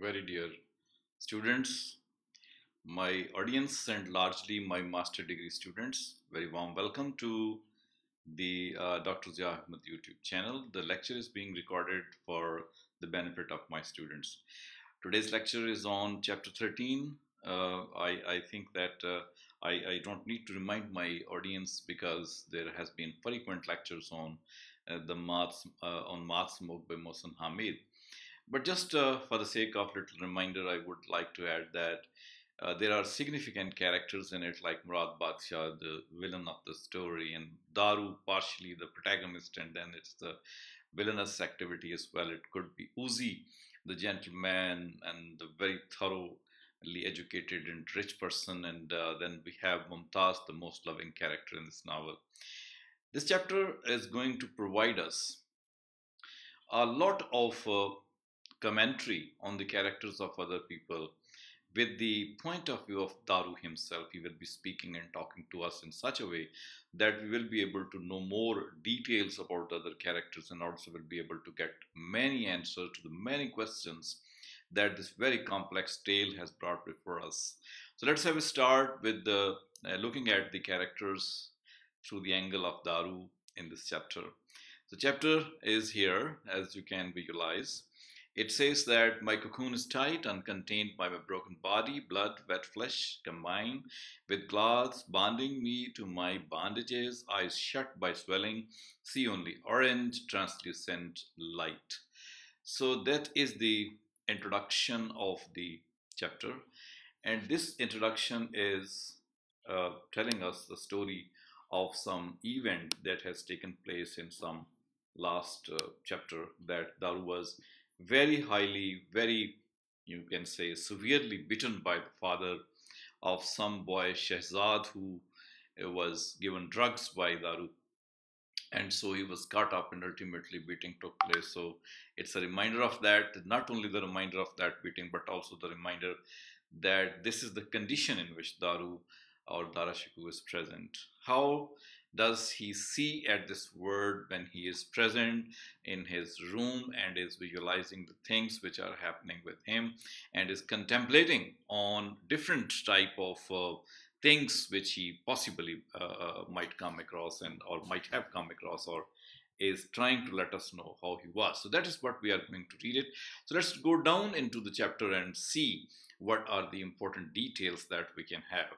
very dear students, my audience, and largely my master degree students. Very warm welcome to the uh, Dr. Zia Ahmed YouTube channel. The lecture is being recorded for the benefit of my students. Today's lecture is on chapter 13. Uh, I, I, think that uh, I, I, don't need to remind my audience because there has been frequent lectures on uh, the maths uh, on Moth Smoke by Mohsin Hamid. But just uh, for the sake of little reminder, I would like to add that uh, there are significant characters in it, like Murad Badshah, the villain of the story, and Daru, partially the protagonist, and then it's the villainous activity as well. It could be Uzi, the gentleman, and the very thoroughly educated and rich person, and uh, then we have Mumtaz, the most loving character in this novel. This chapter is going to provide us a lot of uh, commentary on the characters of other people with the point of view of Daru himself. He will be speaking and talking to us in such a way that we will be able to know more details about other characters and also will be able to get many answers to the many questions that this very complex tale has brought before us. So let's have a start with the, uh, looking at the characters through the angle of Daru in this chapter. The chapter is here, as you can visualize. It says that my cocoon is tight, and contained by my broken body, blood, wet flesh combined with cloths bonding me to my bandages, eyes shut by swelling, see only orange, translucent light. So that is the introduction of the chapter. And this introduction is uh, telling us the story of some event that has taken place in some last uh, chapter that Daru was very highly, very, you can say, severely bitten by the father of some boy, Shahzad, who uh, was given drugs by Daru. And so he was caught up and ultimately beating took place. So it's a reminder of that, not only the reminder of that beating, but also the reminder that this is the condition in which Daru or Darashikoh is present. How does he see at this word when he is present in his room and is visualizing the things which are happening with him and is contemplating on different type of uh, things which he possibly uh, uh, might come across and or might have come across or is trying to let us know how he was. So that is what we are going to read it. So let's go down into the chapter and see what are the important details that we can have.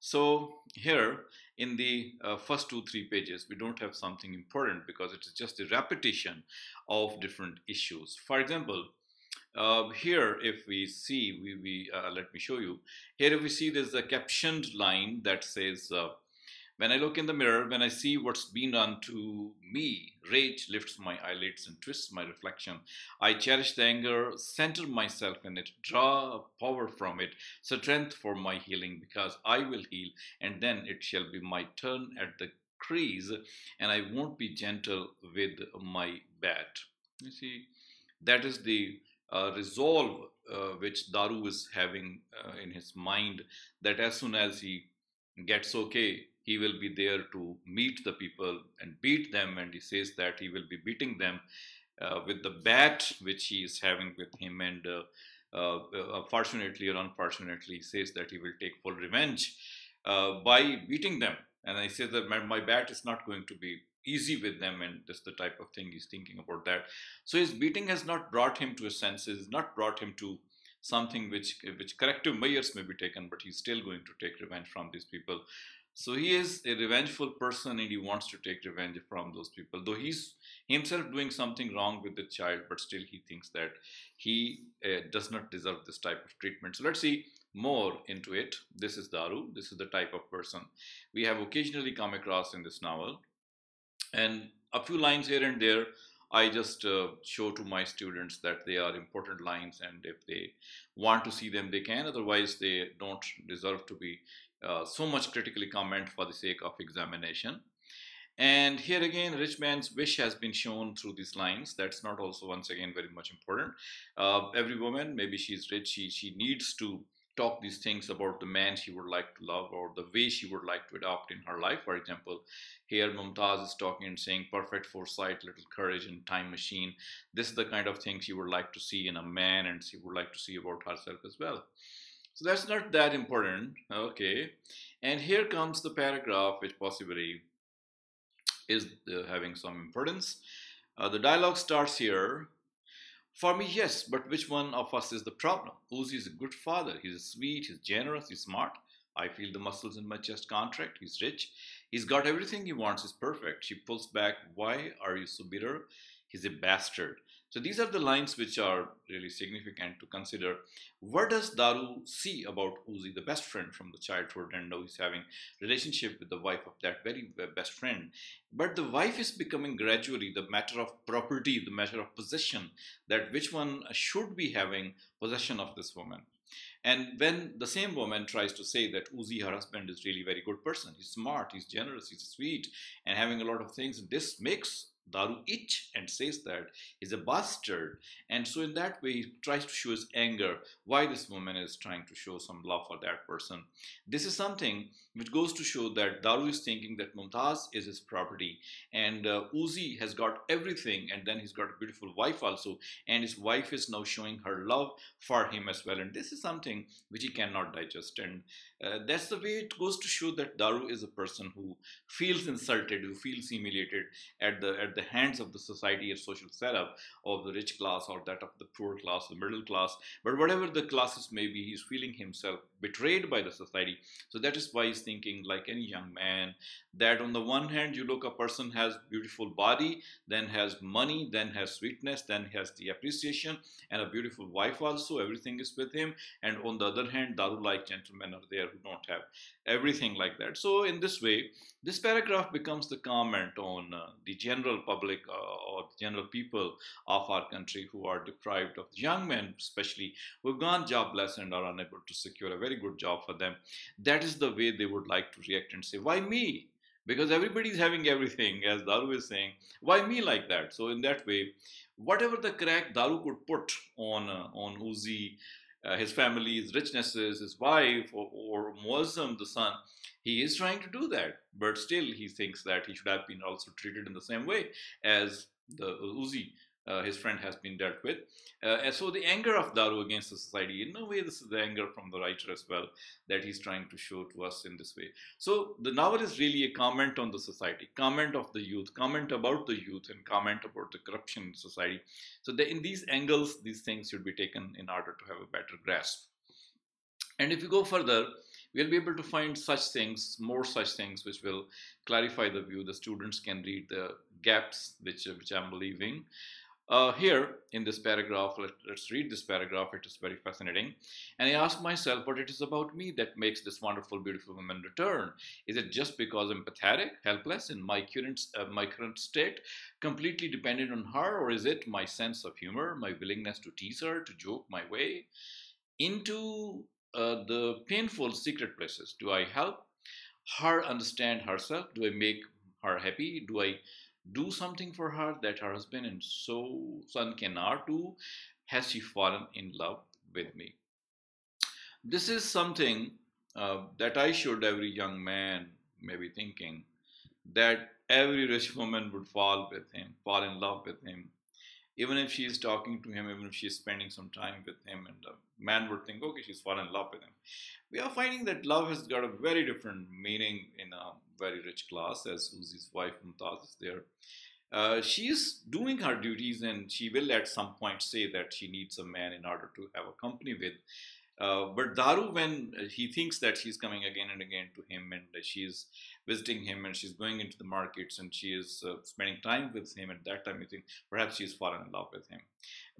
So here in the uh, first two, three pages, we don't have something important because it is just a repetition of different issues. For example, uh, here if we see, we, we uh, let me show you, here if we see there's a captioned line that says, uh, when I look in the mirror, when I see what's been done to me, rage lifts my eyelids and twists my reflection. I cherish the anger, center myself in it, draw power from it, strength for my healing, because I will heal, and then it shall be my turn at the crease, and I won't be gentle with my bat. You see, that is the uh, resolve uh, which Daru is having uh, in his mind that as soon as he gets okay, he will be there to meet the people and beat them. And he says that he will be beating them uh, with the bat which he is having with him. And uh, uh, fortunately or unfortunately, he says that he will take full revenge uh, by beating them. And I say that my, my bat is not going to be easy with them and that's the type of thing he's thinking about that so his beating has not brought him to his senses not brought him to something which which corrective measures may be taken but he's still going to take revenge from these people so he is a revengeful person and he wants to take revenge from those people. Though he's himself doing something wrong with the child, but still he thinks that he uh, does not deserve this type of treatment. So let's see more into it. This is Daru. This is the type of person we have occasionally come across in this novel. And a few lines here and there I just uh, show to my students that they are important lines and if they want to see them, they can. Otherwise, they don't deserve to be uh, so much critically comment for the sake of examination. And here again, rich man's wish has been shown through these lines. That's not also once again very much important. Uh, every woman, maybe she's rich, she, she needs to talk these things about the man she would like to love or the way she would like to adopt in her life. For example, here Mumtaz is talking and saying perfect foresight, little courage, and time machine. This is the kind of thing she would like to see in a man and she would like to see about herself as well. So that's not that important. Okay. And here comes the paragraph which possibly is uh, having some importance. Uh, the dialogue starts here for me, yes, but which one of us is the problem? Uzi is a good father. He's sweet, he's generous, he's smart. I feel the muscles in my chest contract. He's rich. He's got everything he wants. He's perfect. She pulls back. Why are you so bitter? He's a bastard. So these are the lines which are really significant to consider. What does Daru see about Uzi, the best friend from the childhood, and now he's having relationship with the wife of that very best friend. But the wife is becoming gradually the matter of property, the matter of possession, that which one should be having possession of this woman. And when the same woman tries to say that Uzi, her husband, is really very good person, he's smart, he's generous, he's sweet, and having a lot of things, this makes Daru itch and says that he's a bastard. And so in that way, he tries to show his anger why this woman is trying to show some love for that person. This is something which goes to show that Daru is thinking that Mumtaz is his property and uh, Uzi has got everything and then he's got a beautiful wife also and his wife is now showing her love for him as well. And this is something which he cannot digest. And uh, that's the way it goes to show that Daru is a person who feels insulted, who feels humiliated at the at the hands of the society or social setup of the rich class or that of the poor class, the middle class. But whatever the classes may be, he's feeling himself betrayed by the society. So that is why thinking, like any young man, that on the one hand, you look, a person has beautiful body, then has money, then has sweetness, then has the appreciation, and a beautiful wife also. Everything is with him. And on the other hand, Daru-like gentlemen are there who don't have everything like that. So in this way, this paragraph becomes the comment on uh, the general public uh, or general people of our country who are deprived of young men, especially who have gone jobless and are unable to secure a very good job for them. That is the way they would like to react and say, "Why me?" Because everybody is having everything, as Daru is saying. Why me like that? So in that way, whatever the crack Daru could put on uh, on Uzi uh, his family's richnesses, his wife, or, or Muazzam, the son, he is trying to do that. But still, he thinks that he should have been also treated in the same way as the Uzi uh, his friend has been dealt with. Uh, and so the anger of Daru against the society, in a way, this is the anger from the writer as well that he's trying to show to us in this way. So the novel is really a comment on the society, comment of the youth, comment about the youth, and comment about the corruption in society. So the, in these angles, these things should be taken in order to have a better grasp. And if you go further, we'll be able to find such things, more such things, which will clarify the view. The students can read the gaps which, which I'm leaving. Uh, here in this paragraph, let, us read this paragraph. It is very fascinating. And I ask myself what it is about me that makes this wonderful, beautiful woman return. Is it just because I'm pathetic, helpless in my current, uh, my current state, completely dependent on her, or is it my sense of humor, my willingness to tease her, to joke my way into uh, the painful secret places? Do I help her understand herself? Do I make her happy? Do I do something for her that her husband and so son cannot do? Has she fallen in love with me? This is something uh, that I should every young man may be thinking that every rich woman would fall with him, fall in love with him. Even if she is talking to him, even if she is spending some time with him, and the man would think, okay, she's fallen in love with him. We are finding that love has got a very different meaning in a very rich class, as Uzi's wife Mumtaz is there. Uh, she is doing her duties and she will at some point say that she needs a man in order to have a company with. Uh, but Daru, when he thinks that she's coming again and again to him and she's visiting him and she's going into the markets and she is uh, spending time with him, at that time you think perhaps she's fallen in love with him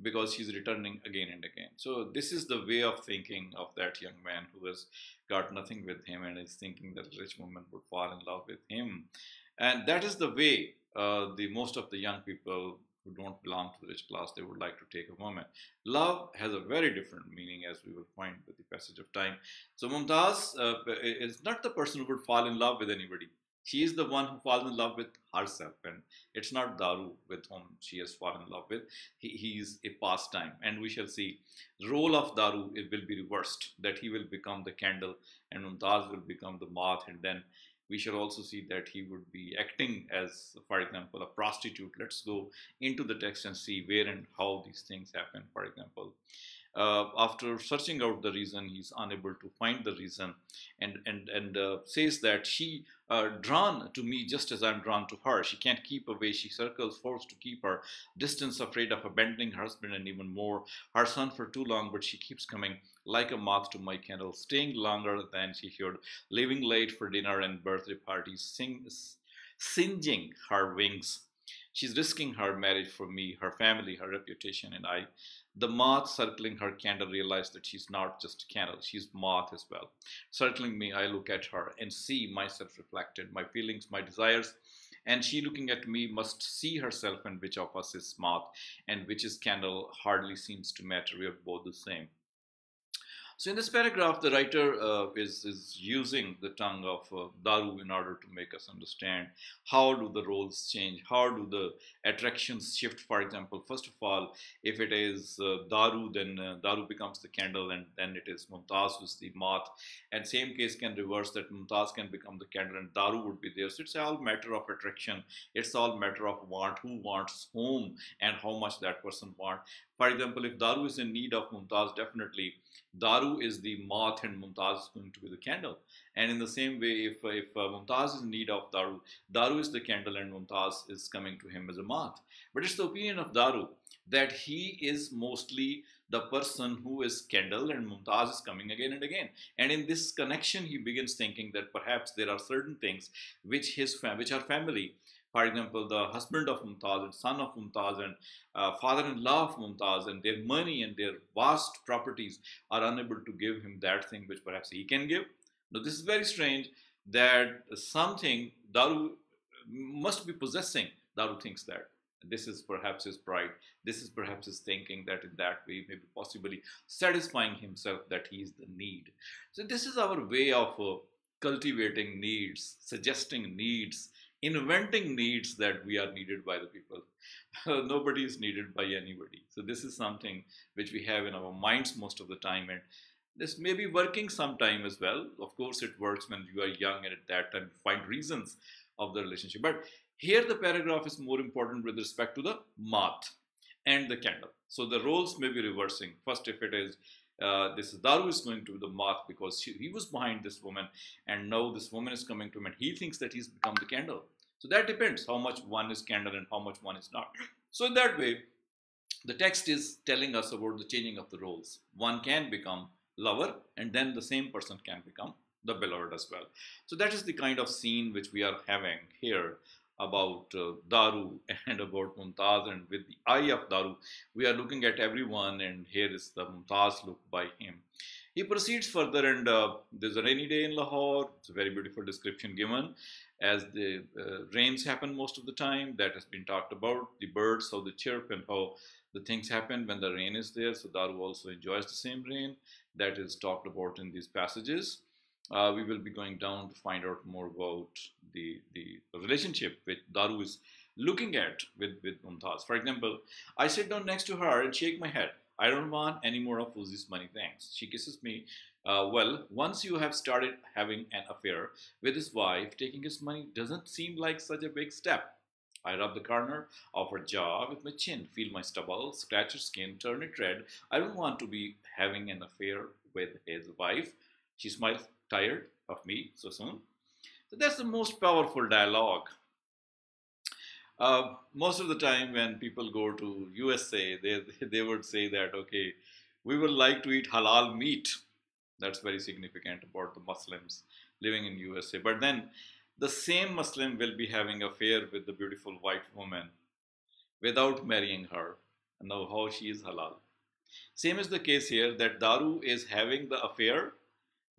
because he's returning again and again. So, this is the way of thinking of that young man who has got nothing with him and is thinking that rich woman would fall in love with him. And that is the way uh, the most of the young people who don't belong to this class, they would like to take a woman. Love has a very different meaning, as we will find with the passage of time. So Mumtaz uh, is not the person who would fall in love with anybody. she is the one who falls in love with herself and it's not daru with whom she has fallen in love with he, he is a pastime and we shall see the role of daru it will be reversed that he will become the candle and mumtaz will become the moth and then we shall also see that he would be acting as, for example, a prostitute. Let's go into the text and see where and how these things happen, for example. Uh, after searching out the reason, he's unable to find the reason and, and, and uh, says that she uh, drawn to me just as I'm drawn to her. She can't keep away. She circles, forced to keep her distance, afraid of abandoning her husband and even more her son for too long, but she keeps coming like a moth to my candle, staying longer than she should, leaving late for dinner and birthday parties, sing, singeing her wings. She's risking her marriage for me, her family, her reputation, and I. The moth circling her candle realized that she's not just a candle, she's moth as well. Circling me, I look at her and see myself reflected, my feelings, my desires, and she looking at me must see herself and which of us is moth and which is candle hardly seems to matter. We are both the same. So in this paragraph, the writer uh, is, is using the tongue of uh, Daru in order to make us understand how do the roles change, how do the attractions shift. For example, first of all, if it is uh, Daru, then uh, Daru becomes the candle, and then it is Mumtaz who's the moth. And same case can reverse that Mumtaz can become the candle, and Daru would be there. So it's all matter of attraction. It's all matter of want, who wants whom, and how much that person want. For example, if Daru is in need of Mumtaz, definitely Daru is the moth and Mumtaz is going to be the candle. And in the same way, if, if uh, Mumtaz is in need of Daru, Daru is the candle and Mumtaz is coming to him as a moth. But it's the opinion of Daru that he is mostly the person who is candle and Mumtaz is coming again and again. And in this connection, he begins thinking that perhaps there are certain things which his fam- which are family for example, the husband of Mumtaz and son of Mumtaz and uh, father-in-law of Mumtaz and their money and their vast properties are unable to give him that thing which perhaps he can give. Now, this is very strange that something Daru must be possessing. Daru thinks that. This is perhaps his pride. This is perhaps his thinking that in that way, maybe possibly satisfying himself that he is the need. So, this is our way of uh, cultivating needs, suggesting needs, inventing needs that we are needed by the people. Nobody is needed by anybody. So this is something which we have in our minds most of the time, and this may be working sometime as well. Of course, it works when you are young and at that time find reasons of the relationship. But here the paragraph is more important with respect to the moth and the candle. So the roles may be reversing. First, if it is uh, this Daru is going to the moth because he was behind this woman, and now this woman is coming to him, and he thinks that he's become the candle. So that depends how much one is candle and how much one is not. So in that way, the text is telling us about the changing of the roles. One can become lover, and then the same person can become the beloved as well. So that is the kind of scene which we are having here about uh, Daru and about Mumtaz and with the eye of Daru, we are looking at everyone and here is the Mumtaz look by him. He proceeds further and uh, there's a rainy day in Lahore. It's a very beautiful description given as the uh, rains happen most of the time. That has been talked about. The birds, how they chirp and how the things happen when the rain is there. So Daru also enjoys the same rain. That is talked about in these passages. Uh, we will be going down to find out more about the, the relationship which Daru is looking at with, with Mumtaz. For example, I sit down next to her and shake my head. I don't want any more of Uzi's money, thanks. She kisses me. Uh, well, once you have started having an affair with his wife, taking his money doesn't seem like such a big step. I rub the corner of her jaw with my chin, feel my stubble, scratch her skin, turn it red. I don't want to be having an affair with his wife. She smiles, tired of me so soon. So that's the most powerful dialogue. Uh, most of the time, when people go to USA, they they would say that okay, we would like to eat halal meat. That's very significant about the Muslims living in USA. But then, the same Muslim will be having affair with the beautiful white woman without marrying her. And now, how she is halal. Same is the case here that Daru is having the affair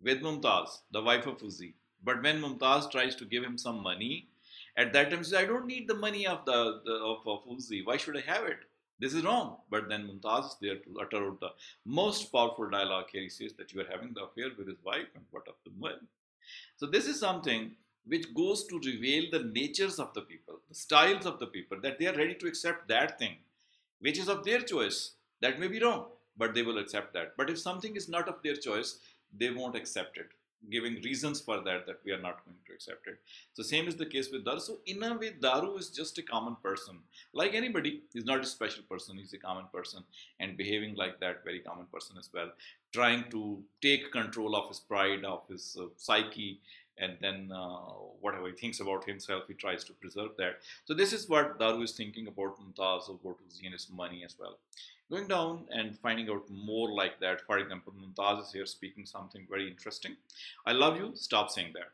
with Mumtaz, the wife of Uzi. But when Mumtaz tries to give him some money, at that time he says, I don't need the money of the, the of, of Uzi. Why should I have it? This is wrong. But then Mumtaz is there to utter out the most powerful dialogue here. He says that you are having the affair with his wife and what of the money. So this is something which goes to reveal the natures of the people, the styles of the people, that they are ready to accept that thing, which is of their choice. That may be wrong, but they will accept that. But if something is not of their choice, they won't accept it giving reasons for that that we are not going to accept it. So same is the case with daru. So in a way daru is just a common person. Like anybody he's not a special person he's a common person and behaving like that very common person as well. Trying to take control of his pride of his uh, psyche and then uh, whatever he thinks about himself he tries to preserve that. So this is what daru is thinking about mumtaz about his money as well Going down and finding out more like that, for example, Mumtaz is here speaking something very interesting. I love you, stop saying that.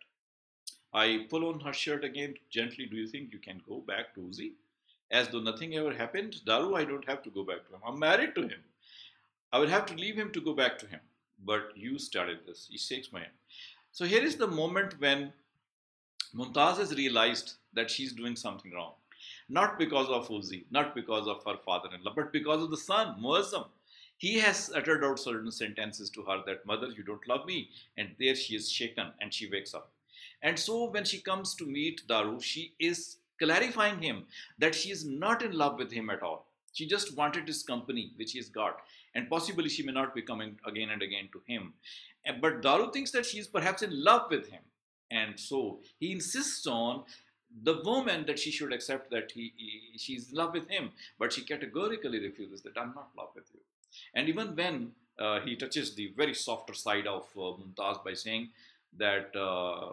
I pull on her shirt again gently. Do you think you can go back to Uzi? As though nothing ever happened. Daru, I don't have to go back to him. I'm married to him. I would have to leave him to go back to him. But you started this. He shakes my hand. So here is the moment when Mumtaz has realized that she's doing something wrong not because of Uzi, not because of her father-in-law, but because of the son, Muazzam. He has uttered out certain sentences to her that, Mother, you don't love me. And there she is shaken and she wakes up. And so when she comes to meet Daru, she is clarifying him that she is not in love with him at all. She just wanted his company, which he's got. And possibly she may not be coming again and again to him. Eh, but Daru thinks that she is perhaps in love with him. And so he insists on the woman that she should accept that he, he, she's in love with him, but she categorically refuses that I'm not in love with you. And even when uh, he touches the very softer side of uh, Mumtaz by saying that uh,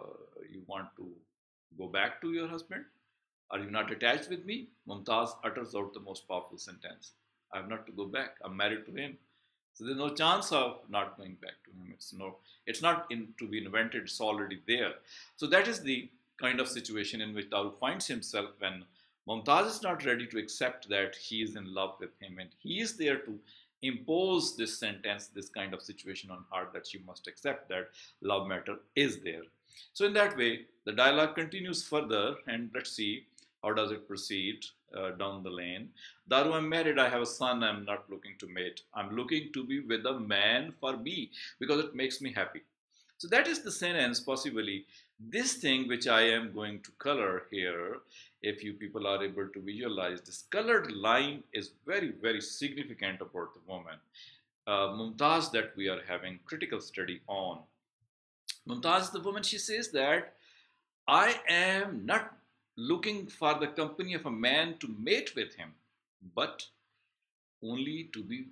you want to go back to your husband, are you not attached with me? Mumtaz utters out the most powerful sentence: "I have not to go back. I'm married to him." So there's no chance of not going back to him. It's no, it's not in, to be invented. It's already there. So that is the kind of situation in which Daru finds himself when Mumtaz is not ready to accept that he is in love with him and he is there to impose this sentence, this kind of situation on her that she must accept that love matter is there. So in that way, the dialogue continues further and let's see how does it proceed uh, down the lane. Daru, I'm married, I have a son, I'm not looking to mate. I'm looking to be with a man for me because it makes me happy. So that is the sentence possibly this thing which I am going to color here, if you people are able to visualize, this colored line is very, very significant about the woman. Uh, Mumtaz that we are having critical study on. Mumtaz, the woman, she says that I am not looking for the company of a man to mate with him, but only to be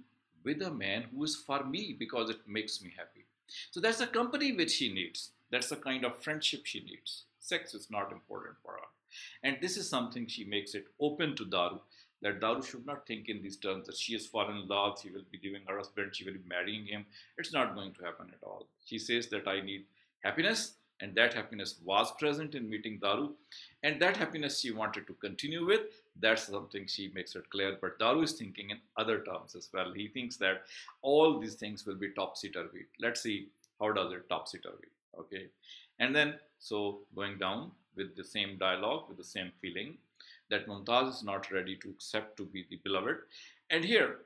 with a man who is for me because it makes me happy. So that's the company which she needs. That's the kind of friendship she needs. Sex is not important for her. And this is something she makes it open to Daru that Daru should not think in these terms that she has fallen in love, she will be giving her husband, she will be marrying him. It's not going to happen at all. She says that I need happiness, and that happiness was present in meeting Daru, and that happiness she wanted to continue with. That's something she makes it clear. But Daru is thinking in other terms as well. He thinks that all these things will be topsy turvy. Let's see how does it topsy turvy okay. And then so going down with the same dialogue with the same feeling that Mumtaz is not ready to accept to be the beloved. And here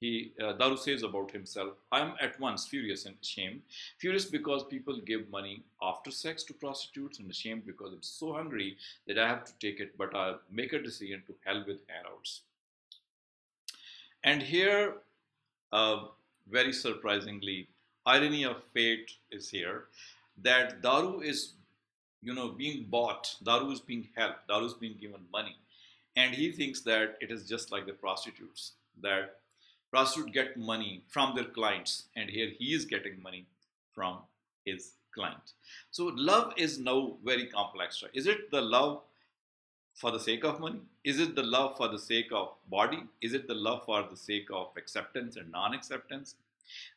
he uh, Daru says about himself I am at once furious and ashamed. Furious because people give money after sex to prostitutes and ashamed because I'm so hungry that I have to take it but I'll make a decision to hell with handouts and here uh, very surprisingly irony of fate is here that Daru is, you know, being bought, Daru is being helped, Daru is being given money. And he thinks that it is just like the prostitutes, that prostitutes get money from their clients, and here he is getting money from his client. So love is now very complex. Right? Is it the love for the sake of money? Is it the love for the sake of body? Is it the love for the sake of acceptance and non-acceptance?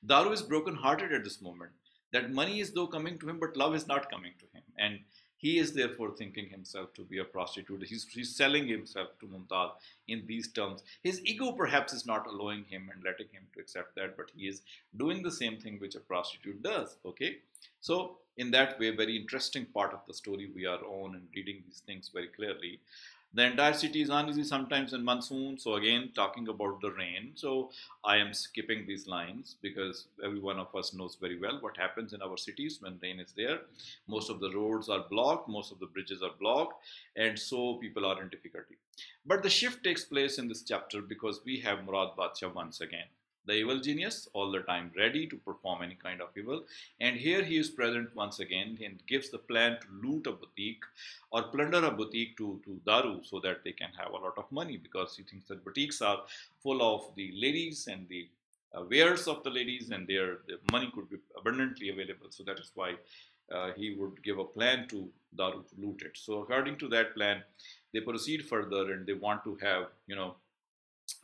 Daru is broken-hearted at this moment that money is though coming to him, but love is not coming to him. And he is therefore thinking himself to be a prostitute. He's, he's selling himself to Mumtaz in these terms. His ego perhaps is not allowing him and letting him to accept that, but he is doing the same thing which a prostitute does. Okay? So, in that way, very interesting part of the story we are on and reading these things very clearly. The entire city is uneasy sometimes in monsoon. So again, talking about the rain. So I am skipping these lines because every one of us knows very well what happens in our cities when rain is there. Most of the roads are blocked, most of the bridges are blocked, and so people are in difficulty. But the shift takes place in this chapter because we have Murad Badshah once again the evil genius, all the time ready to perform any kind of evil. And here he is present once again and gives the plan to loot a boutique or plunder a boutique to, to Daru so that they can have a lot of money because he thinks that boutiques are full of the ladies and the uh, wares of the ladies and their, their money could be abundantly available. So that is why uh, he would give a plan to Daru to loot it. So according to that plan, they proceed further and they want to have, you know,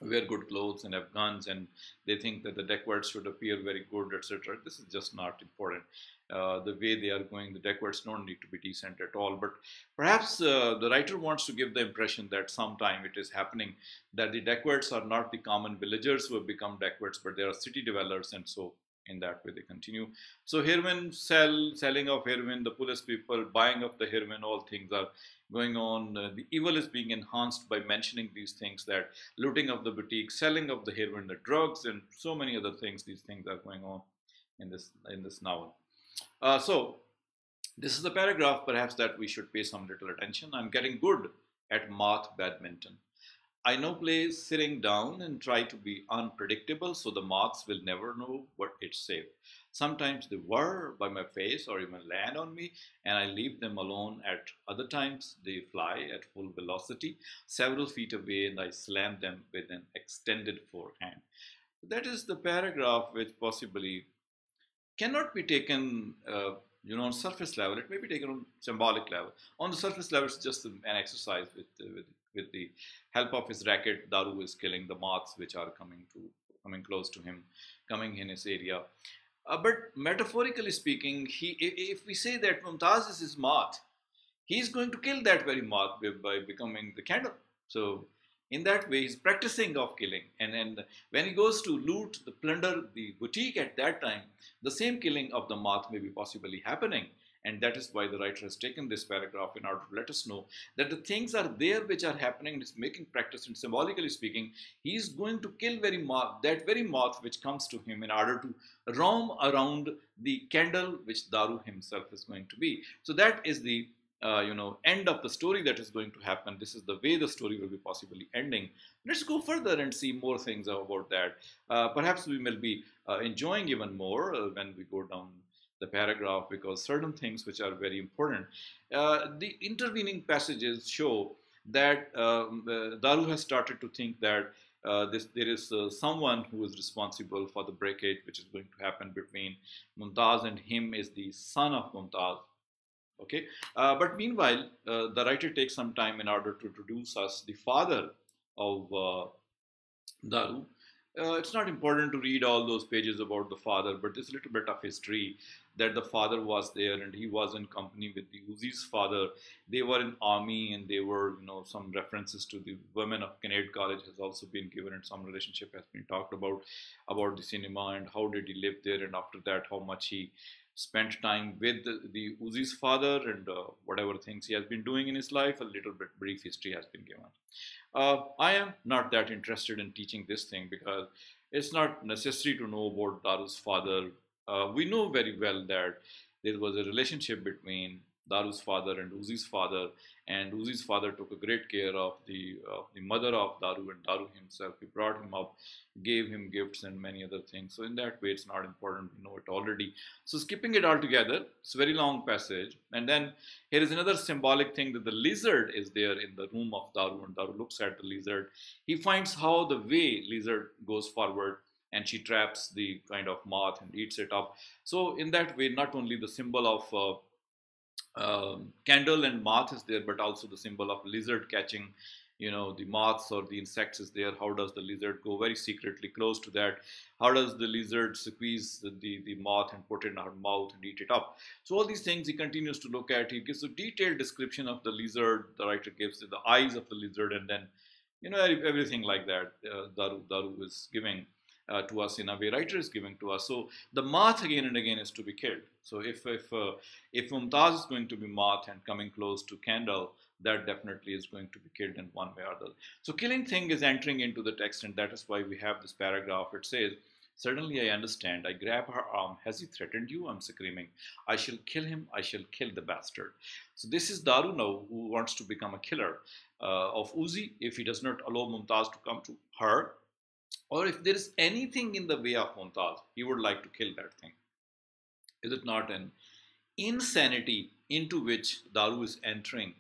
wear good clothes and have guns and they think that the dacoits should appear very good etc this is just not important. Uh, the way they are going the dacoits don't need to be decent at all. But perhaps uh, the writer wants to give the impression that sometime it is happening that the dacoits are not the common villagers who have become dacoits but they are city dwellers and so in that way they continue. So heroin sell selling of heroin the police people buying of the heroin all things are going on. Uh, the evil is being enhanced by mentioning these things that looting of the boutique selling of the heroin the drugs and so many other things these things are going on in this in this novel. Uh, so this is a paragraph perhaps that we should pay some little attention. I'm getting good at moth badminton I now play sitting down and try to be unpredictable so the moths will never know what it's safe. Sometimes they whir by my face or even land on me and I leave them alone. At other times they fly at full velocity several feet away and I slam them with an extended forehand. That is the paragraph which possibly cannot be taken uh, you know on surface level it may be taken on symbolic level on the surface level it's just an exercise with, with with the help of his racket, Daru is killing the moths which are coming to coming close to him, coming in his area. Uh, but metaphorically speaking, he if we say that Mumtaz is his moth, he's going to kill that very moth by, becoming the candle. So in that way, he's practicing of killing. And, and when he goes to loot, the plunder the boutique at that time, the same killing of the moth may be possibly happening. And that is why the writer has taken this paragraph in order to let us know that the things are there which are happening, he's making practice, and symbolically speaking, he's going to kill very moth, that very moth which comes to him in order to roam around the candle which Daru himself is going to be. So that is the uh, you know end of the story that is going to happen. This is the way the story will be possibly ending. Let's go further and see more things about that. Uh, perhaps we will be uh, enjoying even more uh, when we go down the paragraph because certain things which are very important. Uh, the intervening passages show that um, uh, Daru has started to think that uh, this, there is uh, someone who is responsible for the breakage which is going to happen between Mumtaz and him is the son of Mumtaz. Okay, uh, but meanwhile, uh, the writer takes some time in order to introduce us the father of Daru, uh, it's not important to read all those pages about the father, but this little bit of history that the father was there and he was in company with the Uzi's father. They were in army and they were, you know, some references to the women of Kinnaird College has also been given and some relationship has been talked about about the cinema and how did he live there and after that how much he spent time with the, the Uzi's father and uh, whatever things he has been doing in his life. A little bit brief history has been given. Uh, I am not that interested in teaching this thing because it's not necessary to know about Daru's father. Uh, we know very well that there was a relationship between Daru's father and Uzi's father, and Uzi's father took a great care of the uh, the mother of Daru and Daru himself. He brought him up, gave him gifts and many other things. So in that way, it's not important. We know it already. So skipping it all together, it's a very long passage. And then here is another symbolic thing that the lizard is there in the room of Daru, and Daru looks at the lizard. He finds how the way lizard goes forward and she traps the kind of moth and eats it up. So in that way, not only the symbol of uh, um, candle and moth is there, but also the symbol of lizard catching, you know, the moths or the insects is there. How does the lizard go very secretly close to that? How does the lizard squeeze the, the, the moth and put it in her mouth and eat it up? So all these things he continues to look at. He gives a detailed description of the lizard. The writer gives the eyes of the lizard and then, you know, everything like that. Uh, Daru, Daru is giving uh, to us in a way writer is giving to us. So the moth again and again is to be killed. So if if uh, if Mumtaz is going to be moth and coming close to candle, that definitely is going to be killed in one way or the other. So killing thing is entering into the text, and that is why we have this paragraph. It says, Suddenly I understand. I grab her arm. Has he threatened you? I'm screaming. I shall kill him. I shall kill the bastard. So this is Daru now who wants to become a killer uh, of Uzi if he does not allow Mumtaz to come to her. Or if there is anything in the way of Mumtaz, he would like to kill that thing. Is it not an insanity into which Daru is entering?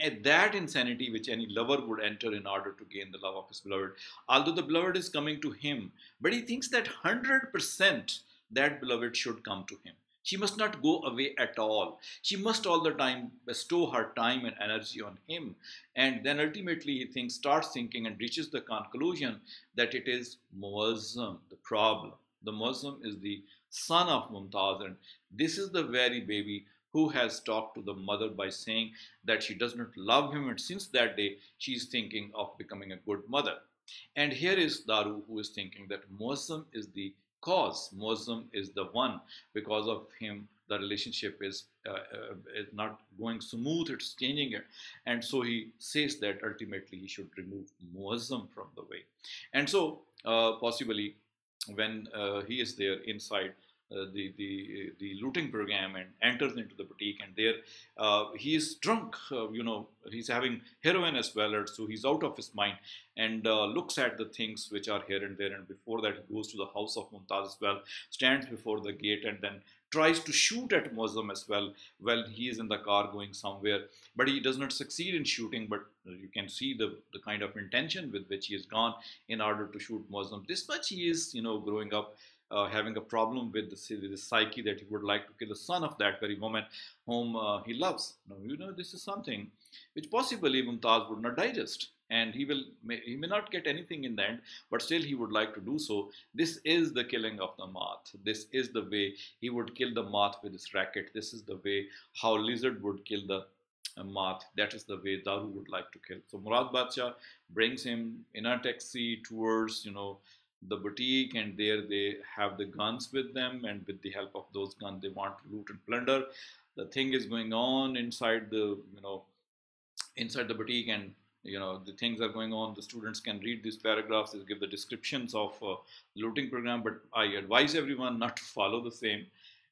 at that insanity which any lover would enter in order to gain the love of his beloved. Although the beloved is coming to him, but he thinks that 100% that beloved should come to him. She must not go away at all. She must all the time bestow her time and energy on him. And then ultimately he thinks, starts thinking and reaches the conclusion that it is Muazzam, the problem. The Muazzam is the son of Mumtaz, and this is the very baby who has talked to the mother by saying that she does not love him, and since that day she is thinking of becoming a good mother. And here is Daru who is thinking that Muazzam is the cause. Muazzam is the one. Because of him, the relationship is, uh, uh, is not going smooth, it's changing it. And so he says that ultimately he should remove Muazzam from the way. And so, uh, possibly, when uh, he is there inside, the, the, the looting program and enters into the boutique and there uh, he is drunk uh, you know he's having heroin as well so he's out of his mind and uh, looks at the things which are here and there and before that he goes to the house of Mumtaz as well stands before the gate and then tries to shoot at Muazzam as well while he is in the car going somewhere but he does not succeed in shooting but you can see the, the kind of intention with which he has gone in order to shoot Muazzam. This much he is you know growing up uh, having a problem with the, the, psyche that he would like to kill the son of that very woman whom uh, he loves. Now, you know, this is something which possibly Mumtaz would not digest. And he will may, he may not get anything in the end, but still he would like to do so. This is the killing of the moth. This is the way he would kill the moth with his racket. This is the way how lizard would kill the uh, moth. That is the way Daru would like to kill. So Murad Badshah brings him in a taxi towards, you know, the boutique and there they have the guns with them and with the help of those guns they want to loot and plunder. The thing is going on inside the you know inside the boutique and you know the things are going on. The students can read these paragraphs they give the descriptions of uh, looting program but i advise everyone not to follow the same.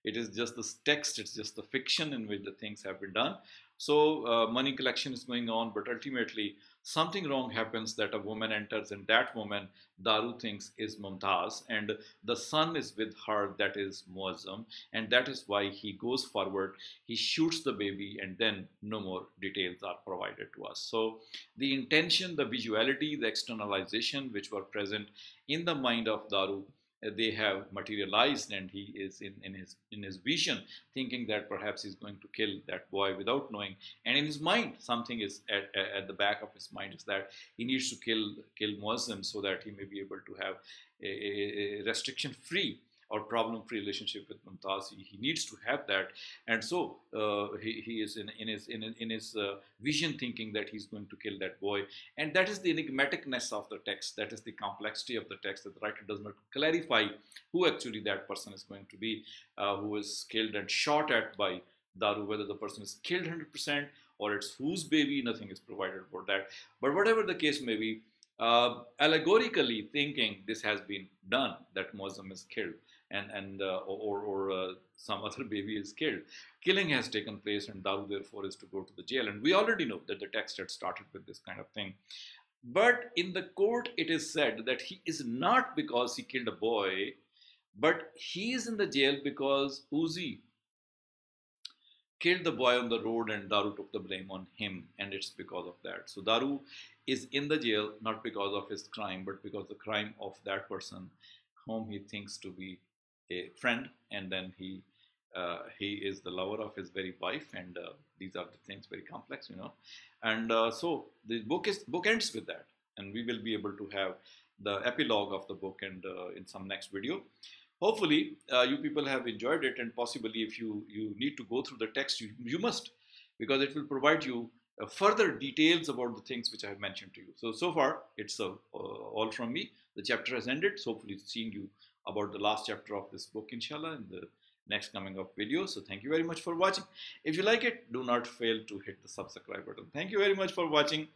It is just the text it's just the fiction in which the things have been done. So uh, money collection is going on but ultimately something wrong happens that a woman enters and that woman Daru thinks is Mumtaz and the son is with her that is Muazzam and that is why he goes forward he shoots the baby and then no more details are provided to us. So the intention the visuality the externalization which were present in the mind of Daru they have materialized and he is in, in his in his vision thinking that perhaps he's going to kill that boy without knowing. And in his mind something is at, at the back of his mind is that he needs to kill kill Muazzam so that he may be able to have a, a restriction free or problem-free relationship with Mumtaz. He, he, needs to have that, and so uh, he, he is in, in his in, in his uh, vision thinking that he's going to kill that boy, and that is the enigmaticness of the text. That is the complexity of the text that the writer does not clarify who actually that person is going to be, uh, who is killed and shot at by Daru, whether the person is killed 100% or it's whose baby, nothing is provided for that. But whatever the case may be, uh, allegorically thinking this has been done, that Muazzam is killed and and uh, or or uh, some other baby is killed. Killing has taken place, and Daru therefore is to go to the jail. And we already know that the text had started with this kind of thing. But in the court, it is said that he is not because he killed a boy, but he is in the jail because Uzi killed the boy on the road and Daru took the blame on him, and it's because of that. So Daru is in the jail not because of his crime, but because the crime of that person whom he thinks to be a friend, and then he uh, he is the lover of his very wife, and uh, these are the things very complex, you know. And uh, so the book is book ends with that, and we will be able to have the epilogue of the book and uh, in some next video. Hopefully, uh, you people have enjoyed it, and possibly if you you need to go through the text, you you must, because it will provide you uh, further details about the things which I have mentioned to you. So, so far, it's all from me. The chapter has ended. So hopefully, seeing you about the last chapter of this book, inshallah, in the next coming up video. So thank you very much for watching. If you like it, do not fail to hit the subscribe button. Thank you very much for watching.